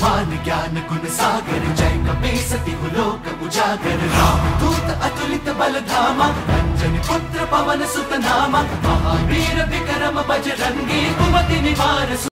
हनुमान ज्ञान गुण सागर जय कपीसति लोक उजागर राम दूत अतुलित बल धामा अंजनी पुत्र पवन सुत नामा महावीर विक्रम बजरंगी कुमति निवार